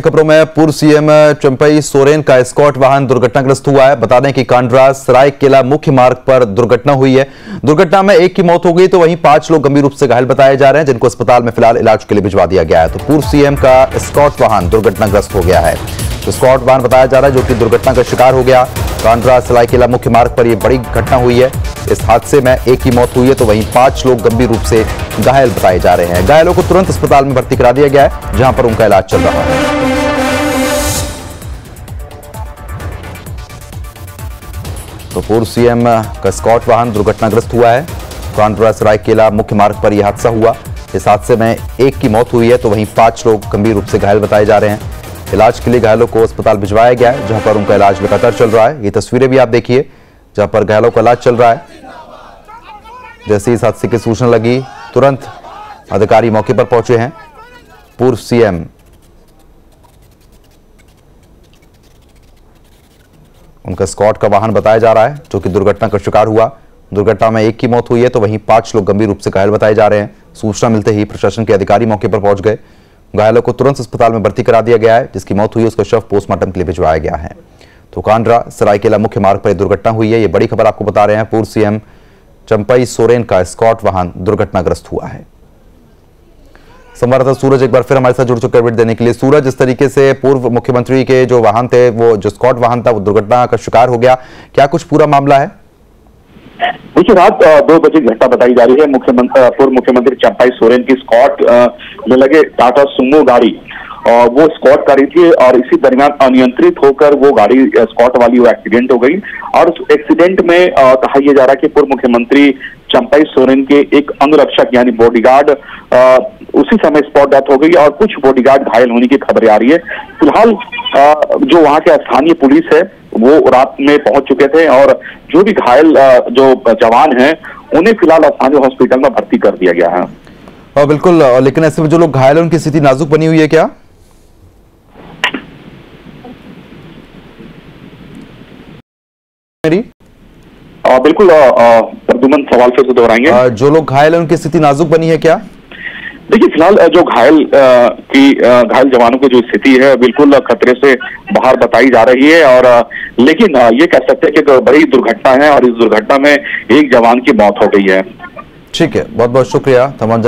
खबरों में पूर्व सीएम चंपई सोरेन का स्कॉट वाहन दुर्घटनाग्रस्त हुआ है। बता दें कि कांड्रा सरायकेला मुख्य मार्ग पर दुर्घटना हुई है। दुर्घटना में एक की मौत हो गई तो वहीं पाँच लोग गंभीर रूप से घायल बताए जा रहे हैं, जिनको अस्पताल में फ़िलहाल इलाज के लिए भिजवा दिया गया है। तो पूर्व सीएम का स्कॉट वाहन दुर्घटनाग्रस्त हो गया है। तो स्कॉट वाहन बताया जा रहा है, जो कि दुर्घटना का शिकार हो गया। कांड्रा सरायकेला मुख्य मार्ग पर यह बड़ी घटना हुई है। इस हादसे में एक की मौत हुई है तो वहीं पाँच लोग गंभीर रूप से घायल बताए जा रहे हैं। घायलों को तुरंत अस्पताल में भर्ती करा दिया गया है, जहाँ पर उनका इलाज चल रहा है। तो पूर्व सीएम का स्कॉट वाहन दुर्घटनाग्रस्त हुआ है। कानपुरा सरायकेला मुख्य मार्ग पर यह हादसा हुआ। इस हादसे में एक की मौत हुई है तो वहीं पाँच लोग गंभीर रूप से घायल बताए जा रहे हैं। इलाज के लिए घायलों को अस्पताल भिजवाया गया है, जहाँ पर उनका इलाज लगातार चल रहा है। ये तस्वीरें भी आप देखिए, जहाँ पर घायलों का इलाज चल रहा है। जैसे इस हादसे की सूचना लगी, तुरंत अधिकारी मौके पर पहुँचे हैं। पूर्व सीएम उनका स्कॉट का वाहन बताया जा रहा है, जो कि दुर्घटना का शिकार हुआ। दुर्घटना में एक की मौत हुई है तो वहीं पाँच लोग गंभीर रूप से घायल बताए जा रहे हैं। सूचना मिलते ही प्रशासन के अधिकारी मौके पर पहुँच गए। घायलों को तुरंत अस्पताल में भर्ती करा दिया गया है, जिसकी मौत हुई उसका शव पोस्टमार्टम के लिए भिजवाया गया है। तो कांड्रा, सरायकेला मुख्य मार्ग पर दुर्घटना हुई है, ये बड़ी खबर आपको बता रहे हैं। पूर्व सीएम चंपई सोरेन का स्कॉट वाहन दुर्घटनाग्रस्त हुआ है। संवाददाता सूरज एक बार फिर हमारे साथ जुड़ चुके अपडेट देने के लिए। सूरज जिस तरीके से पूर्व मुख्यमंत्री के जो वाहन थे, वो जो स्कॉट वाहन था, वो दुर्घटना का शिकार हो गया। क्या कुछ पूरा मामला है? देखिए, रात दो बजे घटना बताई जा रही है। मुख्यमंत्री पूर्व मुख्यमंत्री चंपाई सोरेन की स्कॉट में लगे टाटा सुमो गाड़ी वो स्कॉट रही थी और इसी दरमियान अनियंत्रित होकर वो गाड़ी स्कॉट वाली वो एक्सीडेंट हो गई। और उस एक्सीडेंट में कहा यह जा रहा है कि पूर्व मुख्यमंत्री चंपाई सोरेन के एक अंगरक्षक यानी बॉडीगार्ड उसी समय स्पॉट डेथ हो गई और कुछ बॉडीगार्ड घायल होने की खबरें आ रही है। फ़िलहाल जो वहाँ के स्थानीय पुलिस है वो रात में पहुँच चुके थे और जो भी घायल जो जवान हैं उन्हें फ़िलहाल स्थानीय हॉस्पिटल में भर्ती कर दिया गया है। आ, बिल्कुल लेकिन ऐसे में जो लोग घायल हैं उनकी स्थिति नाजुक बनी हुई है क्या? मेरी? आ, बिल्कुल प्रदुमन सवाल फिर से दोहराएँगे। जो लोग घायल है उनकी स्थिति नाजुक बनी है क्या? देखिए फ़िलहाल जो घायल की घायल जवानों की जो स्थिति है बिल्कुल खतरे से बाहर बताई जा रही है और लेकिन ये कह सकते हैं कि बड़ी दुर्घटना है और इस दुर्घटना में एक जवान की मौत हो गई है। ठीक है बहुत बहुत शुक्रिया तमाम